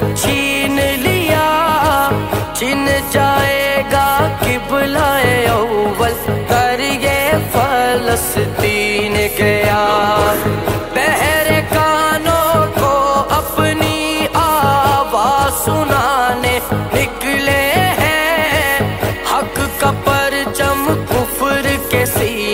छीन लिया। छिन जाएगा कि बुलाए अव्वल। कर ये फलस्तीन गया बहरे कानों को अपनी आवाज़ सुनाने निकले हैं। हक का परचम कुफर के सी